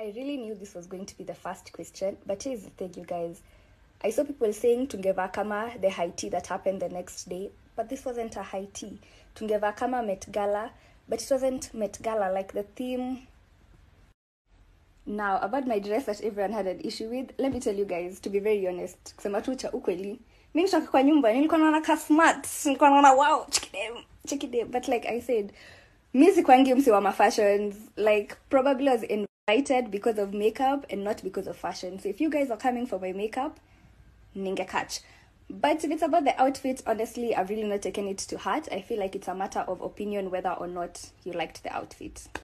I really knew this was going to be the first question, but here's the thing, you guys. I saw people saying tungeva kama the high tea that happened the next day, but this wasn't a high tea. Tungeva kama Met Gala, but it wasn't Met Gala. Like the theme now about my dress that everyone had an issue with let me tell you guys to be very honest kusema cha ukweli mi nitoka kwa nyumba nilikuwa naona ka smart nilikuwa naona wow chikidem chikidem but like i said mi sikwangi msi wa mafashions like probably was because of makeup and not because of fashion. So if you guys are coming for my makeup ninge catch. But if it's about the outfit honestly i've really not taken it to heart. I feel like it's a matter of opinion whether or not you liked the outfit